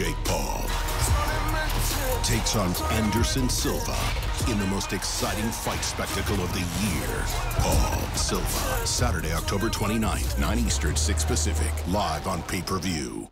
Jake Paul takes on Anderson Silva in the most exciting fight spectacle of the year. Paul Silva, Saturday, October 29th, 9 Eastern, 6 Pacific, live on pay-per-view.